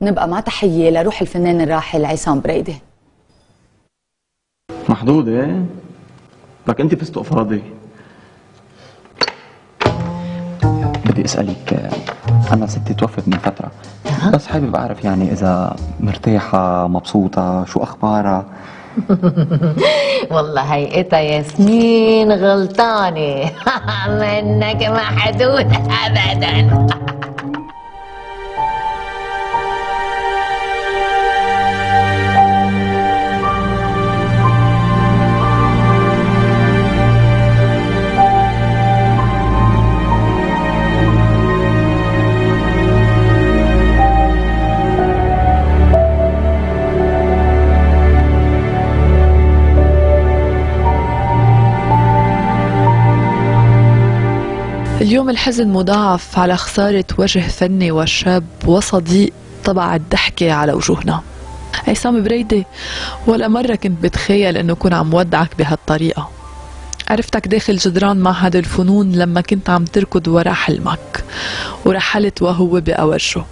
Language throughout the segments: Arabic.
نبقى مع تحية لروح الفنان الراحل عصام بريدة. محدودة إيه؟ لك أنت فستق فاضي بدي أسألك أنا ستي توفت من فترة. بس حابب أعرف يعني إذا مرتاحة مبسوطة شو أخبارها؟ والله هيئتها ياسمين غلطانة. منك محدود أبدا. اليوم الحزن مضاعف على خسارة وجه فني وشاب وصديق طبع الضحكة على وجوهنا. عصام بريدة ولا مرة كنت بتخيل إنه كون عم ودعك بهالطريقة. عرفتك داخل جدران معهد الفنون لما كنت عم تركض ورا حلمك ورحلت وهو بأوجه.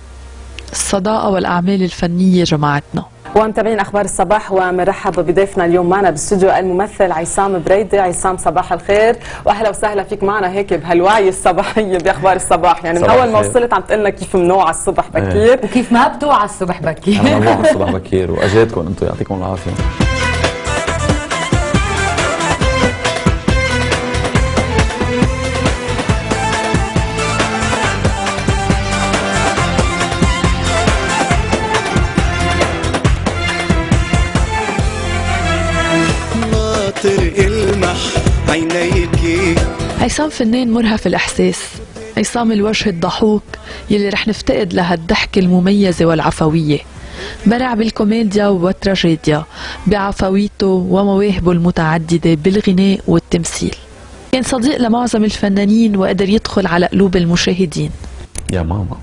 الصداقة والأعمال الفنية جمعتنا. ومتابعين أخبار الصباح ومرحب بضيفنا اليوم معنا باستوديو الممثل عصام بريدي. عصام صباح الخير. وأهلا وسهلا فيك معنا هيك بهالوعي الصباحيه بأخبار الصباح. يعني من أول ما. وصلت عم تقول لنا كيف ممنوع على الصبح بكير. وكيف ما بتوعى الصبح بكير. أنا ممنوع على الصبح بكير وأجيتكم أنتم يعطيكم العافية. عينيكي عصام فنان مرهف الإحساس. عصام الوجه الضحوك يلي رح نفتقد لها الضحكة المميزة والعفوية. برع بالكوميديا والتراجيديا بعفويته ومواهبه المتعددة بالغناء والتمثيل. كان صديق لمعظم الفنانين وقدر يدخل على قلوب المشاهدين. يا ماما.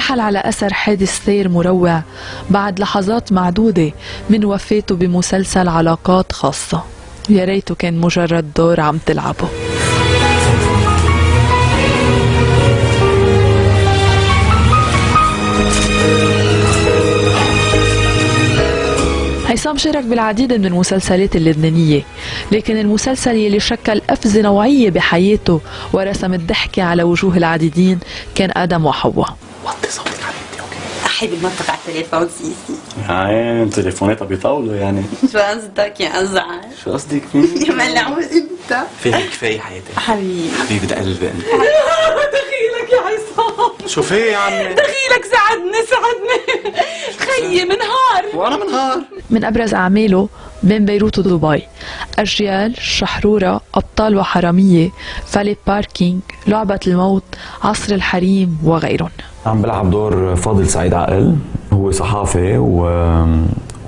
رحل على أثر حادث سير مروع بعد لحظات معدودة من وفاته بمسلسل علاقات خاصة. يا ريته كان مجرد دور عم تلعبه. عصام شارك بالعديد من المسلسلات اللبنانية لكن المسلسل يلي شكل قفزة نوعية بحياته ورسم الضحكة على وجوه العديدين كان آدم وحواء. وطي صوتك علي أوكي حبيبي المنطقة على التليفون سيسي. عين تليفوناتها بيطولوا يعني. شو قصدك يا أزعل؟ شو قصدك؟ مين؟ يا ملعون إنت. فيها كفاية حياتي. حبيبي. حبيبة قلبي. انت دخيلك يا عصام. شو في يا عمي؟ دخيلك ساعدني ساعدني. خيي منهار. وأنا منهار. من أبرز أعماله بين بيروت ودبي. أجيال شحرورة أبطال وحرامية فالي باركينج لعبة الموت عصر الحريم وغيرهم. عم بلعب دور فاضل سعيد عقل هو صحافي و...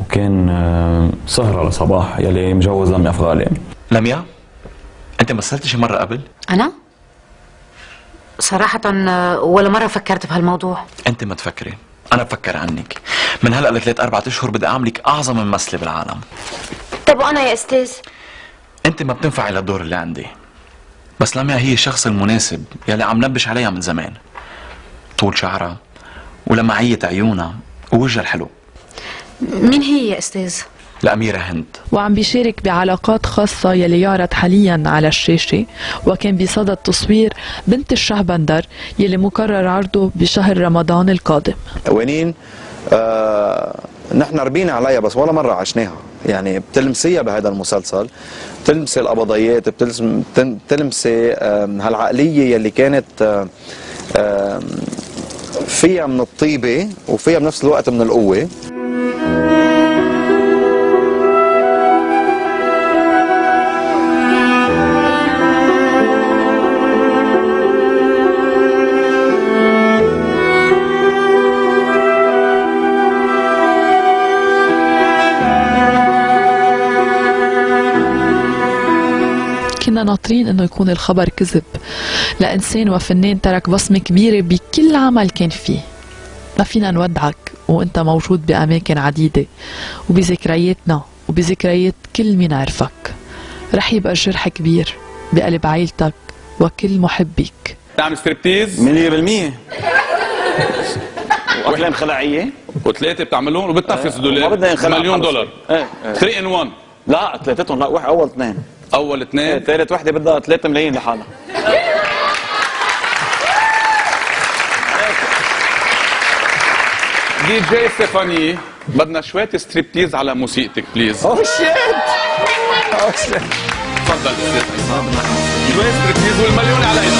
وكان آه، سهرة لصباح يلي مجوز لميا أفغالي لميا أنت مثلت شي مرة قبل؟ أنا؟ صراحة آه، ولا مرة فكرت بهالموضوع أنت ما تفكري. أنا بفكر عنك. من هلأ لثلاث أربع أشهر بدي اعملك أعظم ممثله بالعالم. طب وأنا يا أستاذ؟ أنت ما بتنفعي للدور اللي عندي. بس لميا هي الشخص المناسب يلي عم نبش عليها من زمان. طول شعرها ولمعية عيونها ووجهها الحلو. مين هي يا أستاذ؟ لأميرة هند. وعم بيشارك بعلاقات خاصة يلي يعرض حاليا على الشاشة وكان بصدد تصوير بنت الشهبندر يلي مقرر عرضه بشهر رمضان القادم. قوانين آه نحن ربينا عليها بس ولا مرة عشناها. يعني بتلمسيها بهذا المسلسل بتلمسي القبضيات بتلمسي, بتلمسي آم، هالعقلية يلي كانت آه، آم، فيها من الطيبة وفيها بنفس الوقت من القوة. كنا ناطرين إنه يكون الخبر كذب. لإنسان وفنان ترك بصمة كبيرة بكل عمل كان فيه. ما فينا نودعك وإنت موجود بأماكن عديدة وبذكرياتنا وبذكريات كل مين عرفك. رح يبقى الجرح كبير بقلب عيلتك وكل محبيك. تعمل ستريبتيز 100% وافلام خلاعيه وثلاثة بتعملهم وبتنفذ ما بدنا دولار مليون. دولار. إيه 3 in 1 لا ثلاثتهم لا واحد أول اثنين. أول اثنين. ثالث وحدة بدها 3 ملايين لحالها. دي جي ستيفاني بدنا شوية ستريبتيز على موسيقتك please oh shit oh shit تفضل. شوية ستريبتيز والمليون علينا